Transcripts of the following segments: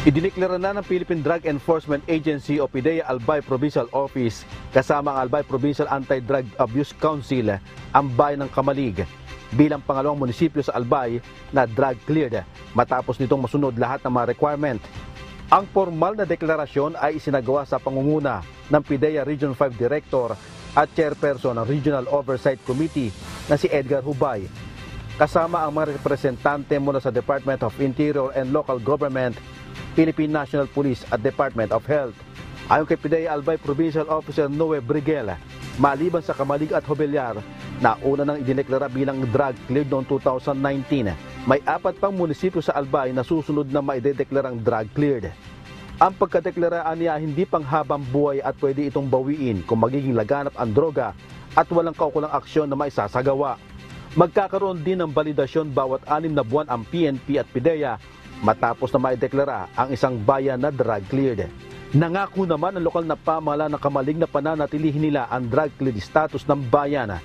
Idineklara na ng Philippine Drug Enforcement Agency o PIDEA Albay Provincial Office kasama ang Albay Provincial Anti-Drug Abuse Council ang bayan ng Kamalig bilang pangalawang munisipyo sa Albay na drug cleared matapos nitong masunod lahat ng mga requirement. Ang formal na deklarasyon ay isinagawa sa pangunguna ng PIDEA Region 5 Director at Chairperson ng Regional Oversight Committee na si Edgar Hubay kasama ang mga representante mula sa Department of Interior and Local Government, Philippine National Police at Department of Health. Ayon kay PIDEA Albay Provincial Officer Noe Briguel, maliban sa Kamalig at Hobelyar na una nang idineklara bilang drug cleared noong 2019, may apat pang munisipyo sa Albay na susunod na maidedeklarang drug cleared. Ang pagkadeklaraan niya hindi pang habang buhay at pwede itong bawiin kung magiging laganap ang droga at walang kaukulang aksyon na maisasagawa. Magkakaroon din ng validasyon bawat anim na buwan ang PNP at PIDEA matapos na maideklara ang isang bayan na drug cleared. Nangako naman ang lokal na pamahalaan ng kamalig na pananatilihin nila ang drug cleared status ng bayan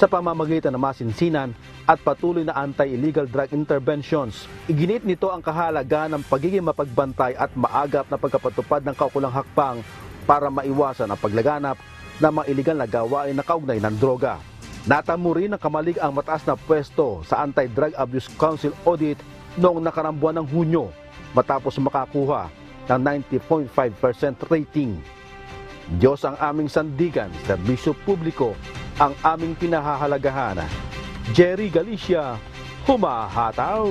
sa pamamagitan ng masinsinan at patuloy na anti-illegal drug interventions. Iginit nito ang kahalagaan ng pagiging mapagbantay at maagap na pagkapatupad ng kaukulang hakbang para maiwasan ang paglaganap ng mga iligal na gawain na kaugnay ng droga. Natamo rin ng kamalig ang mataas na pwesto sa Anti-Drug Abuse Council Audit noong nakarambuan ng Hunyo matapos makakuha ng 90.5% rating. Diyos ang aming sandigan, serbisyo publiko ang aming pinahahalagahan. Jerry Galicia, humahataw!